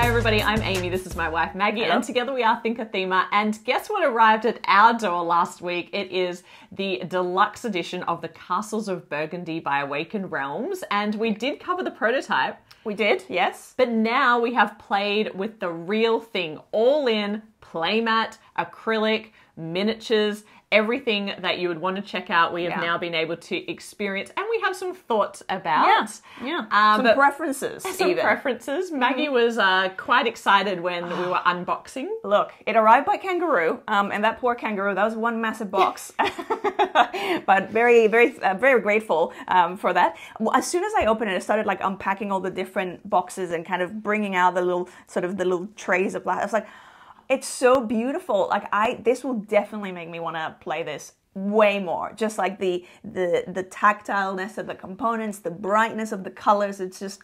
Hi, everybody. I'm Amy. This is my wife, Maggie, Hello. and together we are ThinkerThemer. And guess what arrived at our door last week? It is the deluxe edition of the Castles of Burgundy by Awakened Realms. And we did cover the prototype, We did, yes. but now we have played with the real thing all in playmat, acrylic, miniatures. Everything that you would want to check out, we have Yeah. now been able to experience, and we have some thoughts about. yeah. Uh, Some preferences. some even. preferences. Maggie was uh, quite excited when we were unboxing. Look, it arrived by kangaroo, um, and that poor kangaroo, that was one massive box. but very, very, uh, very grateful um, for that. As soon as I opened it, I started like unpacking all the different boxes and kind of bringing out the little sort of the little trays of plastic. I was like, it's so beautiful. Like I, this will definitely make me want to play this way more. Just like the the the tactileness of the components, the brightness of the colors. It's just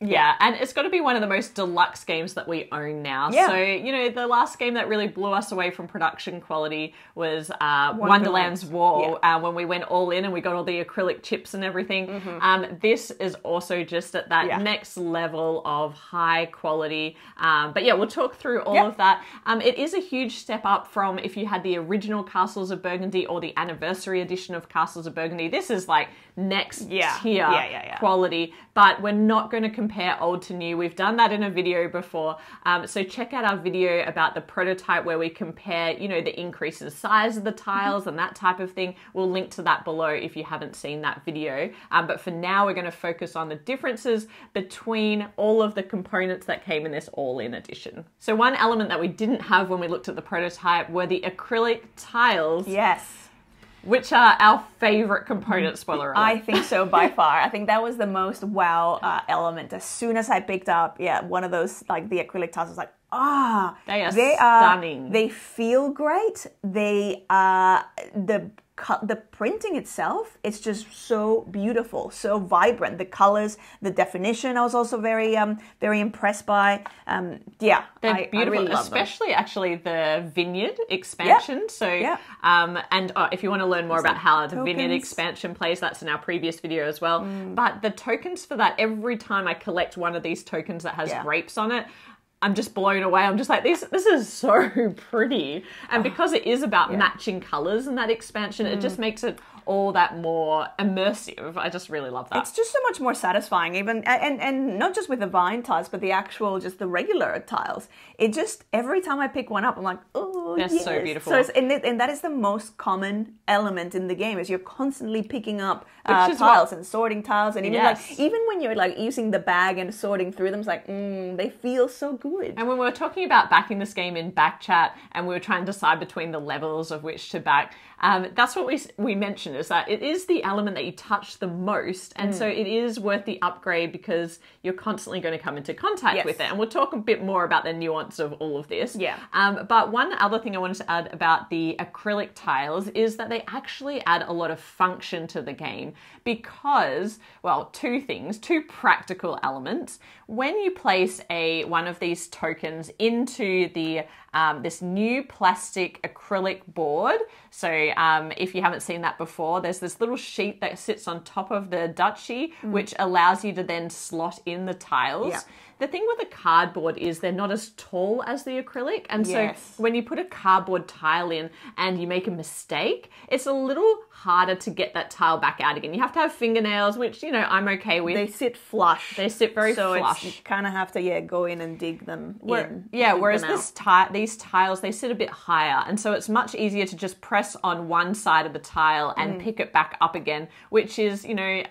Yeah, and it's got to be one of the most deluxe games that we own now. Yeah. So, you know, the last game that really blew us away from production quality was uh, Wonderland's. Wonderland's War, uh, when we went all in and we got all the acrylic chips and everything. Um, this is also just at that Mm-hmm. Yeah. next level of high quality. Um, but yeah, we'll talk through all Yeah. of that. Um, it is a huge step up from if you had the original Castles of Burgundy or the anniversary edition of Castles of Burgundy. This is like next Yeah. tier Yeah, yeah, yeah. quality, but we're not going to compare old to new. We've done that in a video before. Um, so check out our video about the prototype where we compare, you know, the increase in size of the tiles and that type of thing. We'll link to that below if you haven't seen that video. Um, but for now, we're going to focus on the differences between all of the components that came in this all-in edition. So one element that we didn't have when we looked at the prototype were the acrylic tiles, yes. Which are our favorite component. Spoiler alert. I think so by far. I think that was the most wow uh, element. As soon as I picked up, yeah, one of those like the acrylic tiles, I was like, ah, They are are stunning. They feel great. They are the co- the printing itself, it's just so beautiful, so vibrant. The colors, the definition, I was also very um very impressed by. Um, yeah, They're I, I beautiful, really love them. especially actually the vineyard expansion. So, Yeah. um, and oh, if you want to learn more about how the vineyard tokens. Mm. expansion plays, that's in our previous video as well. But the tokens for that, every time I collect one of these tokens that has Yeah. grapes on it. I'm just blown away. I'm just like this. This is so pretty, and because it is about matching colors in that expansion, it Mm. just makes it all that more immersive. I just really love that. It's just so much more satisfying, even and and not just with the vine tiles, but the actual just the regular tiles. It just every time I pick one up, I'm like, oh, They're so yes. beautiful. So it's, and, it- and that is the most common element in the game is you're constantly picking up uh, is what- tiles and sorting tiles, and even Yes. like even when you're like using the bag and sorting through them, it's like mm, they feel so good. And when we were talking about backing this game in back chat, and we were trying to decide between the levels of which to back, um, that's what we we mentioned is that it is the element that you touch the most, and so Mm. it is worth the upgrade because you're constantly going to come into contact Yes. with it. And we'll talk a bit more about the nuance of all of this. Yeah. Um, but one other thing I wanted to add about the acrylic tiles is that they actually add a lot of function to the game because, well, two things, two practical elements. When you place a one of these tokens into the um, this new plastic acrylic board. So, um, if you haven't seen that before, there's this little sheet that sits on top of the duchy, which allows you to then slot in the tiles. Yeah. The thing with the cardboard is they're not as tall as the acrylic, and Yes. so when you put a cardboard tile in and you make a mistake, it's a little harder to get that tile back out again. You have to have fingernails, which you know I'm okay with. they sit flush. They sit very so flush. You kind of have to yeah go in and dig them Where- in. yeah, whereas this out. These tiles they sit a bit higher, and so it's much easier to just press on one side of the tile and Mm. pick it back up again. Which is, you know,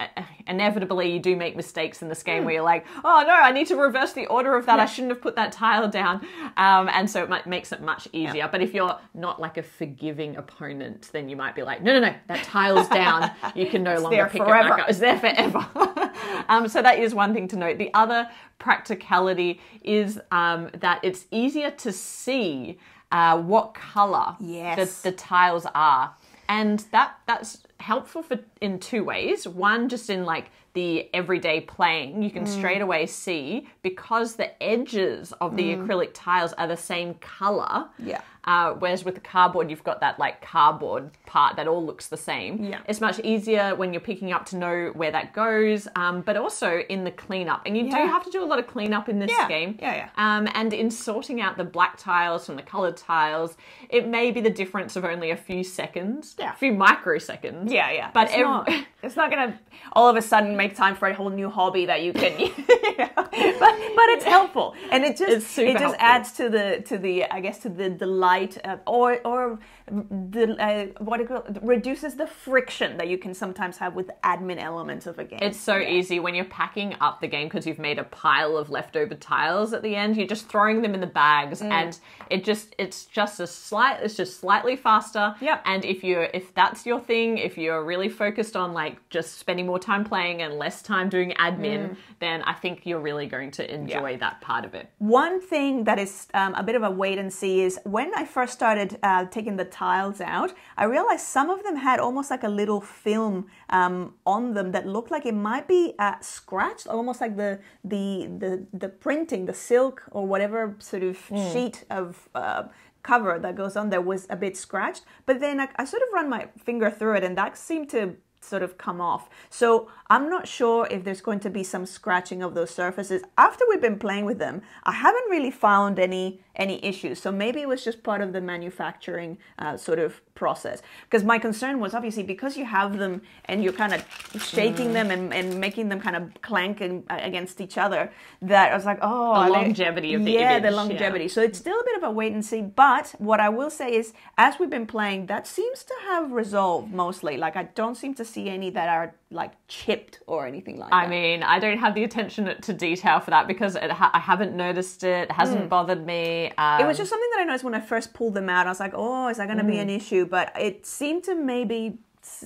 inevitably you do make mistakes in this Mm. game where you're like, oh no, I need to reverse the order of that. I shouldn't have put that tile down, um, and so it might, makes it much easier. But if you're not like a forgiving opponent, then you might be like, no, no, no, that tile's down. You can no longer pick it back up. It's there forever. um, so that is one thing to note. The other practicality is um, that it's easier to see uh, what color Yes. the, the tiles are, and that that's helpful for in two ways. One, just in like the everyday playing, you can Mm. straight away see because the edges of the acrylic tiles are the same color. Mm. Yeah. Uh, whereas with the cardboard, you've got that like cardboard part that all looks the same. Yeah. It's much easier when you're picking up to know where that goes, um, but also in the cleanup. And you do have to do a lot of cleanup in this Yeah. game. Yeah, yeah. Um, and in sorting out the black tiles from the colored tiles, it may be the difference of only a few seconds, Yeah. a few microseconds. Yeah, yeah. But it's, ev- not, it's not gonna all of a sudden make time for a whole new hobby that you can. you know, but but it's helpful, and it just it just helpful. adds to the to the I guess to the delight uh, or or the uh, what you it? reduces the friction that you can sometimes have with admin elements of a game. It's so Yeah. easy when you're packing up the game because you've made a pile of leftover tiles at the end. You're just throwing them in the bags, Mm. and it just it's just a slight it's just slightly faster. Yep. And if you're if that's your thing, if you're really focused on like just spending more time playing and less time doing admin, Mm. then I think you're really going to enjoy that part of it. One thing that is um, a bit of a wait and see is when I first started uh, taking the tiles out, I realized some of them had almost like a little film um, on them that looked like it might be uh, scratched, almost like the the the the printing, the silk or whatever sort of sheet of. Uh, cover that goes on there was a bit scratched but then I, I sort of run my finger through it and that seemed to sort of come off. So I'm not sure if there's going to be some scratching of those surfaces. After we've been playing with them, I haven't really found any any issues. So maybe it was just part of the manufacturing uh, sort of process. Because my concern was obviously because you have them and you're kind of shaking them and, and making them kind of clank and, uh, against each other, that I was like, oh, The longevity of the yeah, image, the yeah. longevity. So it's still a bit of a wait and see. But what I will say is, as we've been playing, that seems to have resolved mostly. Like I don't seem to see any that are like chipped or anything like I that. I mean, I don't have the attention to detail for that because it ha- I haven't noticed it. It hasn't bothered me. Um, Mm. It was just something that I noticed when I first pulled them out. I was like, oh, is that going to be an issue? But it seemed to maybe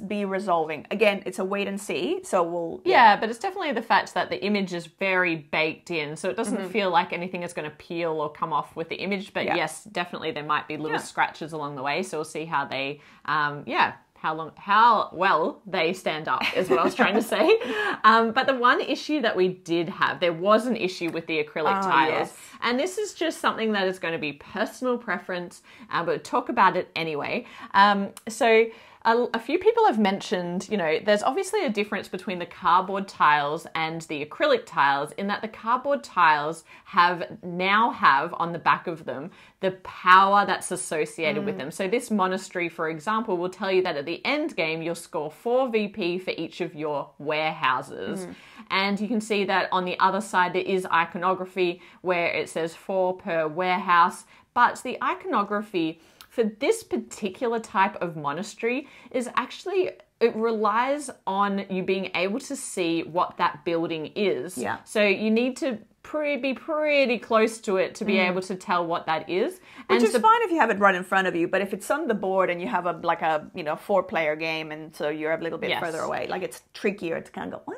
be resolving. Again, it's a wait and see. So we'll. Yeah, but it's definitely the fact that the image is very baked in, so it doesn't Mm-hmm. feel like anything is going to peel or come off with the image. But Yeah. yes, definitely there might be little Yeah. scratches along the way. So we'll see how they, um, yeah, how long, how well they stand up is what I was trying to say. Um, but the one issue that we did have, there was an issue with the acrylic Oh, tiles, yes. and this is just something that is going to be personal preference, uh, but we'll talk about it anyway. Um, so a, a few people have mentioned, you know, there's obviously a difference between the cardboard tiles and the acrylic tiles in that the cardboard tiles have now have on the back of them the power that's associated with mm. them. So this monastery, for example, will tell you that at the end game you'll score 4 VP for each of your warehouses. Mm. And you can see that on the other side there is iconography where it says 4 per warehouse, but the iconography for this particular type of monastery is actually it relies on you being able to see what that building is. Yeah. So you need to pre- be pretty close to it to be mm. able to tell what that is. Which and is the- fine if you have it right in front of you, but if it's on the board and you have a like a you know four player game and so you're a little bit Yes. further away, like it's trickier to kind of go?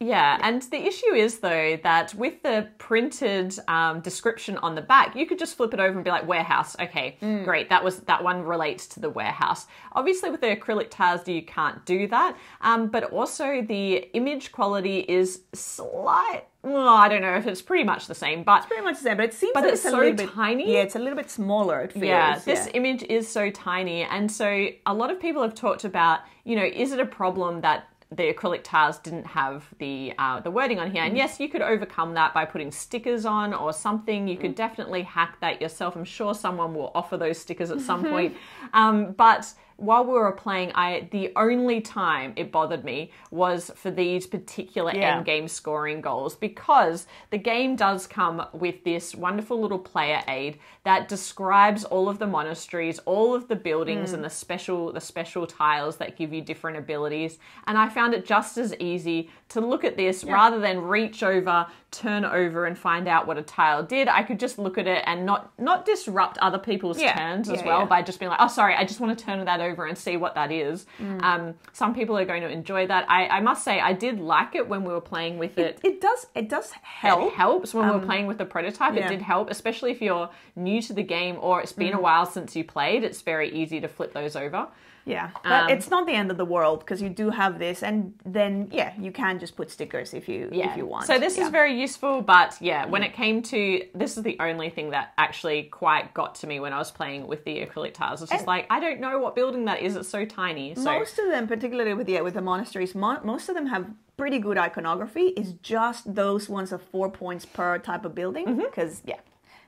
Yeah, and the issue is though that with the printed um, description on the back, you could just flip it over and be like warehouse. Okay, great. That was that one relates to the warehouse. Obviously, with the acrylic tiles, you can't do that. Um, but also the image quality is slight. Well, I don't know if it's pretty much the same, but Pretty much the same, but it seems But like it's a so little bit tiny. Yeah, it's a little bit smaller. It feels. yeah, this yeah. image is so tiny, and so a lot of people have talked about, you know, is it a problem that the acrylic tiles didn't have the uh, the wording on here? And yes, you could overcome that by putting stickers on or something. You could definitely hack that yourself. I'm sure someone will offer those stickers at some point. Um, but while we were playing, I the only time it bothered me was for these particular Yeah. end game scoring goals because the game does come with this wonderful little player aid that describes all of the monasteries, all of the buildings hmm. and the special the special tiles that give you different abilities. And I found it just as easy to look at this rather than reach over, turn over and find out what a tile did. I could just look at it and not not disrupt other people's Yeah. turns as Yeah, well yeah. by just being like, oh sorry, I just want to turn that over and see what that is. Mm. Um, some people are going to enjoy that. I, I must say I did like it when we were playing with it It does. It does help. it helps when we we're playing with the prototype. Um, yeah. It did help, especially if you're new to the game or it's been a while since you played. It's very easy to flip those over. Yeah, but Um, it's not the end of the world because you do have this, and then yeah, you can just put stickers if you if you want. So this Yeah. is very useful, but yeah, when it came to this is the only thing that actually quite got to me when I was playing with the acrylic tiles. It's just like I don't know what building that is. It's so tiny. So most of them, particularly with yeah with the monasteries, mo- most of them have pretty good iconography. It's just those ones of four points per type of building Mm-hmm. because yeah,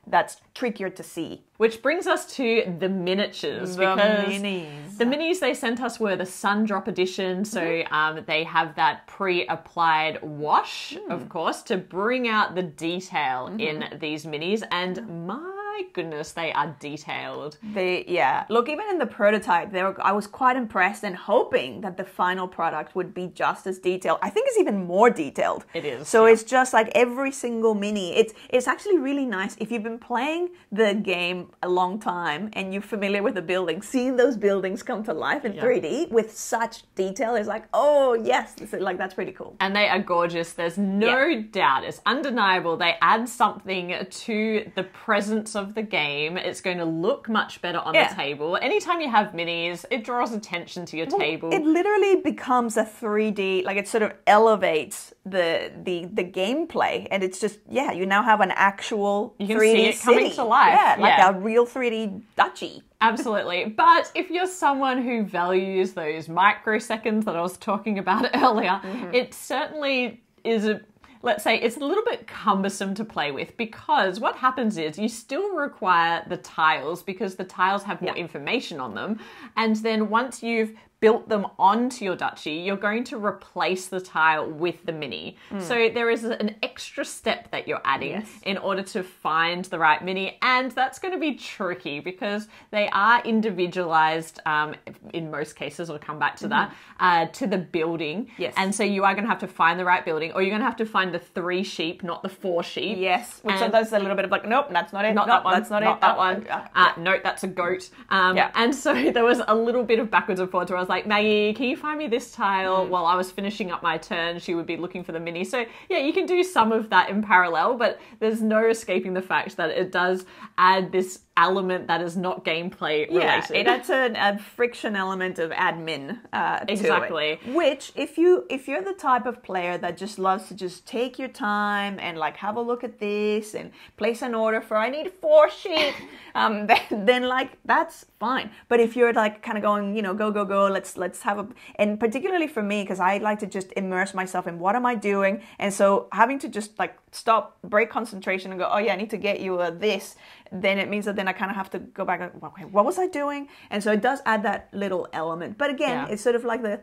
that's trickier to see. which brings us to the miniatures The because minis. The minis they sent us were the Sundrop edition. So Mm-hmm. um, they have that pre-applied wash, Mm. of course, to bring out the detail Mm-hmm. in these minis. And my goodness, they are detailed. They yeah. Look, even in the prototype, they were, I was quite impressed and hoping that the final product would be just as detailed. I think it's even more detailed. It is, So yeah. it's just like every single mini. It's it's actually really nice if you've been playing the game a long time and you're familiar with the building. Seeing those buildings come to life in 3D with such detail is like, oh yes, is, like that's pretty cool. and they are gorgeous. There's no doubt, it's undeniable. They add something to the presence of the game. It's going to look much better on Yeah. the table. Anytime you have minis, it draws attention to your table. It literally becomes a 3D, like it sort of elevates the the the gameplay, and it's just yeah, you now have an actual You can 3D see it coming city. to life, Yeah, like yeah. a real 3D duchy. Absolutely. But if you're someone who values those microseconds that I was talking about earlier, Mm-hmm. it certainly is a let's say it's a little bit cumbersome to play with because what happens is you still require the tiles because the tiles have more Yeah. information on them and then once you've built them onto your duchy you're going to replace the tile with the mini so there is an extra step that you're adding Mm. Yes. in order to find the right mini and that's going to be tricky because they are individualized um, in most cases We'll come back to that uh, to the building Mm-hmm. Yes. and so you are going to have to find the right building or you're going to have to find the three sheep not the four sheep Yes, which And- sometimes is a little bit of like, nope, that's not it. not nope, that one. That's not, not it. that Oh, one. uh, Uh, no, that's a goat. Um, Yeah. And so there was a little bit of backwards and forwards where I was like, Maggie, can you find me this tile? Mm. While I was finishing up my turn, she would be looking for the mini. So yeah, you can do some of that in parallel, but there's no escaping the fact that it does add this element that is not gameplay Yeah, it adds a, a friction element of admin. Uh, to it. Exactly. Which, if you if you're the type of player that just loves to just take your time and like have a look at this and place an order for I need four sheep, um, then, then like that's fine. But if you're like kind of going, you know, go go go, let's let's have a and particularly for me because I like to just immerse myself in what am I doing, and so having to just like stop, break concentration, and go, oh yeah, I need to get you a this. Then it means that then I kind of have to go back and what was I doing? And so it does add that little element. But again, Yeah. it's sort of like the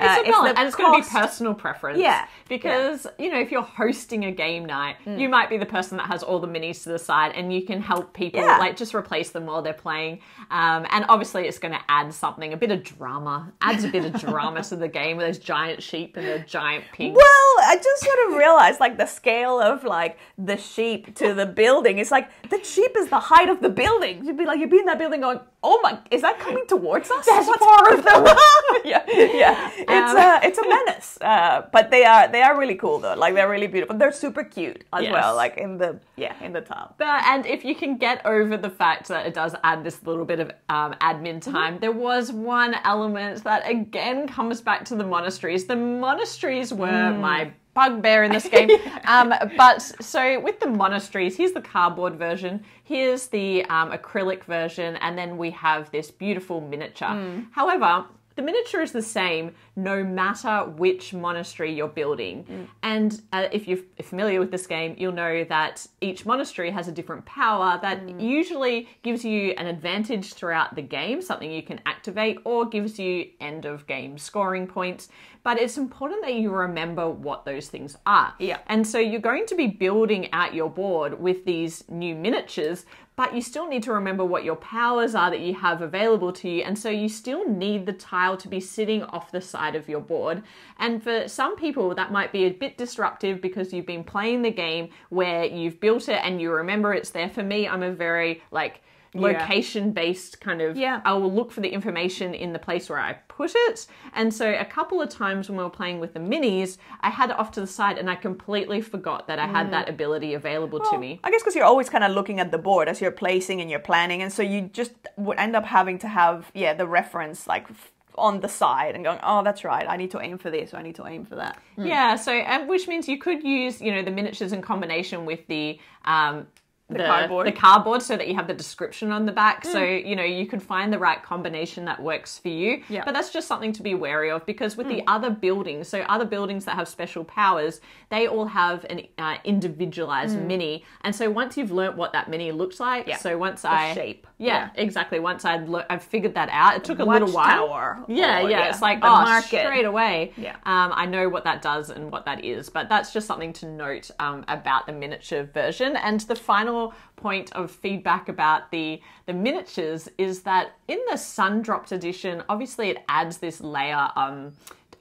It's uh, a balance, the and it's going to be personal preference. Yeah, Because, you know, if you're hosting a game night, Mm. you might be the person that has all the minis to the side and you can help people, Yeah. like, just replace them while they're playing. Um, and obviously, it's going to add something, a bit of drama, adds a bit of drama to the game with those giant sheep and the giant pigs. Well, I just sort of realized like the scale of like the sheep to the building. It's like the sheep is the height of the building. You'd be like, you'd be in that building going, oh my, is that coming towards us? There's What's four of them. yeah, yeah. It's Um, a it's a menace. Uh, but they are they are really cool though. Like they're really beautiful. They're super cute as Yes. well. Like in the yeah in the top. But and if you can get over the fact that it does add this little bit of um, admin time, there was one element that again comes back to the monasteries. The monasteries were my bugbear in this game. um, but so with the monasteries, here's the cardboard version. Here's the um, acrylic version, and then we have this beautiful miniature. However. The miniature is the same no matter which monastery you're building. And uh, if you're familiar with this game, you'll know that each monastery has a different power that usually gives you an advantage throughout the game, something you can activate, or gives you end of game scoring points. But it's important that you remember what those things are. Yeah. And so you're going to be building out your board with these new miniatures, but you still need to remember what your powers are that you have available to you. And so you still need the tile to be sitting off the side of your board. And for some people, that might be a bit disruptive because you've been playing the game where you've built it and you remember it's there. For me, I'm a very like, location based kind of Yeah. I will look for the information in the place where I put it. And so a couple of times when we were playing with the minis, I had it off to the side and I completely forgot that I had that ability available to me. I guess because you're always kind of looking at the board as you're placing and you're planning, and so you just would end up having to have yeah the reference like on the side and going, oh, that's right, I need to aim for this, or I need to aim for that. Yeah, so and which means you could use, you know, the miniatures in combination with the um the, cardboard. the cardboard so that you have the description on the back so you know you could find the right combination that works for you Yeah. but that's just something to be wary of because with the other buildings so other buildings that have special powers they all have an uh, individualized mini and so once you've learnt what that mini looks like Yeah. so once i shape. yeah, exactly once i'd le- i've figured that out it took a little while Watchtower, yeah, or, yeah, It's like the oh, market. straight away. Yeah. Um, I know what that does and what that is, but that's just something to note um, about the miniature version. And the final point of feedback about the the miniatures is that in the Sundrop edition, obviously it adds this layer. Um,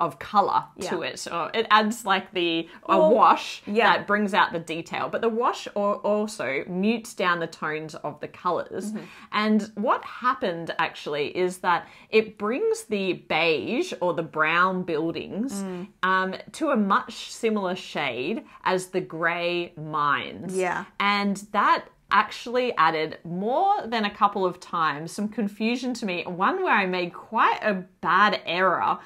of color to it, so it adds like the a Well, wash yeah. that brings out the detail. But the wash al- also mutes down the tones of the colors. Mm-hmm. And what happened actually is that it brings the beige or the brown buildings Mm. um, to a much similar shade as the grey mines. Yeah. And that actually added more than a couple of times some confusion to me. One where I made quite a bad error,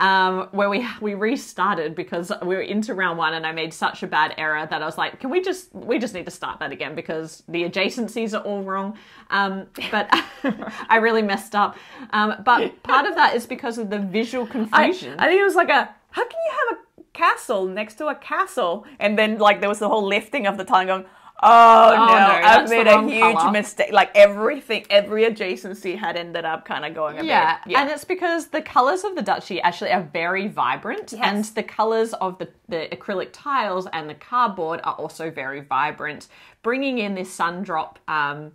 um, where we we restarted because we were into round one, and I made such a bad error that I was like, "Can we just we just need to start that again because the adjacencies are all wrong." Um, but I really messed up. Um, but part of that is because of the visual I, confusion. I think it was like a how can you have a castle next to a castle? And then like there was the whole lifting of the tongue going, Oh, no, no, I've made a huge colour." mistake. Like everything, every adjacency had ended up kind of going Yeah, bit. and it's because the colors of the duchy actually are very vibrant, and the colors of the, the acrylic tiles and the cardboard are also very vibrant, bringing in this Sundrop um,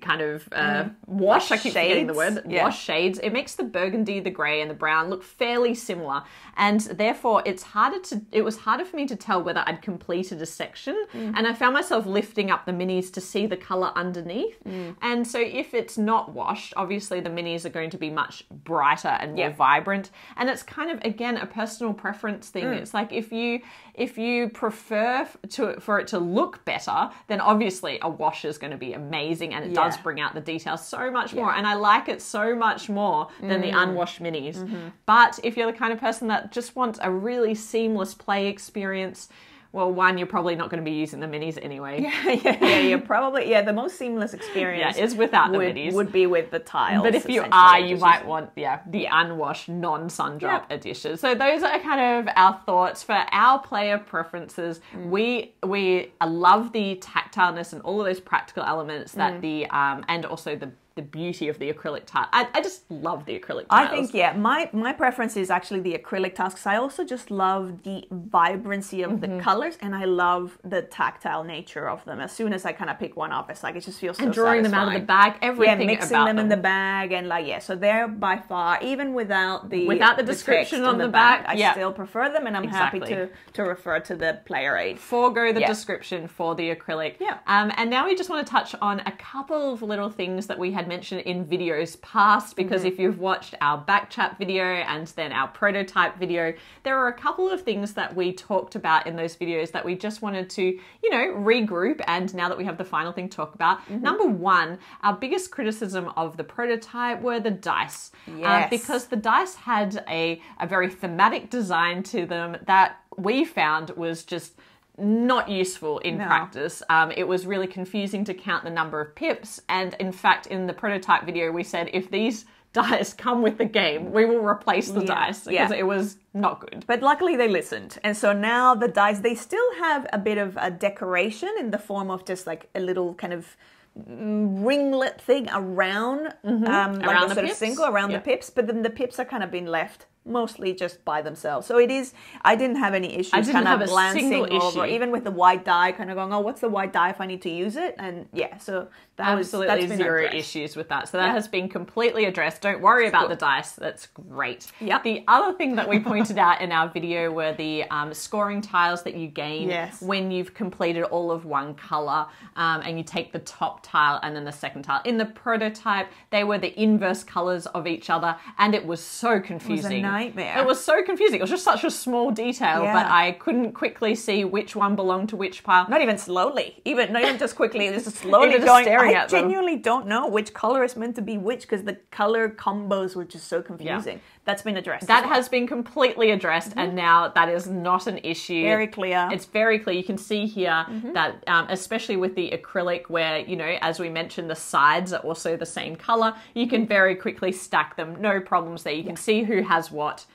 kind of uh, wash. I keep forgetting the word yeah. wash shades. It makes the burgundy, the grey, and the brown look fairly similar, and therefore it's harder to. It was harder for me to tell whether I'd completed a section, Mm. and I found myself lifting up the minis to see the color underneath. Mm. And so if it's not washed, obviously the minis are going to be much brighter and more Yeah. vibrant, and it's kind of again a personal preference thing. Mm. It's like if you if you prefer to for it to look better, then obviously a wash is going to be amazing, and it does bring out the details so much more. And I like it so much more than Mm. the unwashed minis. Mm-hmm. But if you're the kind of person that just wants a really seamless play experience, well, one, you're probably not going to be using the minis anyway. yeah, yeah, yeah, probably. Yeah, the most seamless experience Yeah, is without the would, minis. would be with the tiles. But if you are, you might want yeah the unwashed non Sundrop Yeah. edition. So those are kind of our thoughts for our player preferences. Mm. We we love the tactileness and all of those practical elements Mm. that the um and also the the beauty of the acrylic tile. I, I just love the acrylic tiles. I think yeah, my my preference is actually the acrylic tiles 'cause I also just love the vibrancy of Mm-hmm. the colors and I love the tactile nature of them. As soon as I kind of pick one up, it's like it just feels so and drawing them out of the bag, everything Yeah, mixing about them, in the bag and like yeah, so they're by far even without the Without the text description on in the back, I yeah. still prefer them, and I'm happy to to refer to the player aid. forego the Yeah. description for the acrylic. Yeah. Um, and now we just want to touch on a couple of little things that we had mentioned in videos past, because Mm-hmm. if you've watched our back chat video and then our prototype video, there are a couple of things that we talked about in those videos that we just wanted to, you know, regroup. And now that we have the final thing to talk about, Mm-hmm. number one, our biggest criticism of the prototype were the dice. Um, Yes. because the dice had a, a very thematic design to them that we found was just not useful in No. practice. Um, it was really confusing to count the number of pips, and in fact, in the prototype video, we said if these dice come with the game, we will replace the Yeah. dice because Yeah. it was not good. But luckily they listened. And so now the dice, they still have a bit of a decoration in the form of just like a little kind of mm, ringlet thing around, um, like Mm-hmm. Around a the sort of single around Yeah. the pips. But then the pips are kind of been left mostly just by themselves. So it is. I didn't have any issues. I didn't kind have of a glancing single over, even with the white die, kind of going, "Oh, what's the white die if I need to use it?" And yeah, so that Absolutely that's been zero addressed. issues with that. So that Yeah. has been completely addressed. Don't worry about the dice. That's great. Yep. The other thing that we pointed out in our video were the um, scoring tiles that you gain Yes. when you've completed all of one color, um, and you take the top tile and then the second tile. In the prototype, they were the inverse colors of each other, and it was so confusing. Nightmare. It was so confusing. It was just such a small detail, Yeah. but I couldn't quickly see which one belonged to which pile. Not even slowly, even not even just quickly, just slowly Even just going. staring I at them. I genuinely don't know which color is meant to be which because the color combos were just so confusing. That's been addressed. That well. has been completely addressed, and now that is not an issue. Mm-hmm. Very clear. It's very clear. You can see here Mm-hmm. that, um, especially with the acrylic, where you know, as we mentioned, the sides are also the same color. You can very quickly stack them, no problems there. You can see who has what what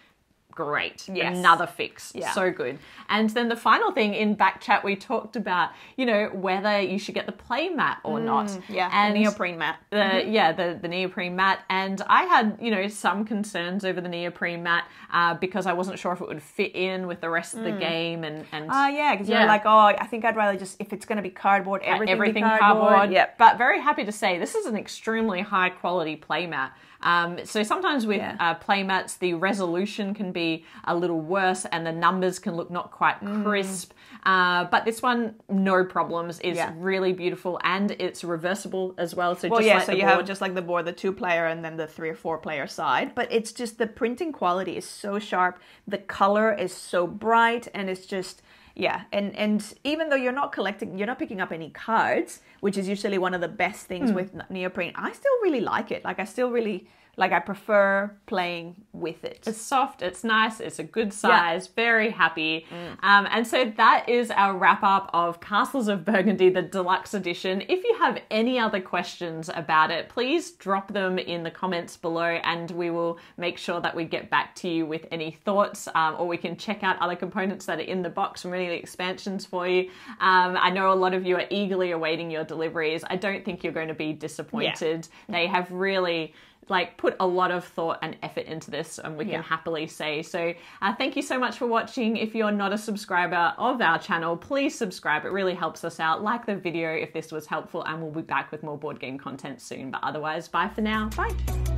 Great. Yes. Another fix. Yeah. So good. And then the final thing in back chat, we talked about, you know, whether you should get the play mat or not. Mm, yeah, And the neoprene mat. the yeah the the neoprene mat and i had you know some concerns over the neoprene mat uh, because i wasn't sure if it would fit in with the rest of the game and and Ah, yeah, because Yeah. you're like, oh, I think I'd rather just if it's going to be cardboard, everything, everything be cardboard. cardboard. Yep. But very happy to say this is an extremely high quality playmat. Um, so sometimes with Yeah. uh, playmats, the resolution can be a little worse and the numbers can look not quite crisp. Uh, but this one, no problems. It's Mm. Yeah. really beautiful and it's reversible as well. So Well, just yeah, like so the you board, have just like the board, the two player, and then the three or four player side. But it's just the printing quality is so sharp. The color is so bright, and it's just yeah. And and even though you're not collecting, you're not picking up any cards, which is usually one of the best things with neoprene. I still really like it. Like I still really like. I prefer playing with it. It's soft, it's nice, it's a good size, very happy. Um, and so that is our wrap up of Castles of Burgundy, the deluxe edition. If you have any other questions about it, please drop them in the comments below and we will make sure that we get back to you with any thoughts um, or we can check out other components that are in the box from any of the expansions for you. Um, I know a lot of you are eagerly awaiting your deliveries. I don't think you're going to be disappointed. They have really like put a lot of thought and effort into this and we can happily say. So uh, thank you so much for watching. If you're not a subscriber of our channel please subscribe. It really helps us out. Like the video if this was helpful and we'll be back with more board game content soon. But otherwise bye for now. Bye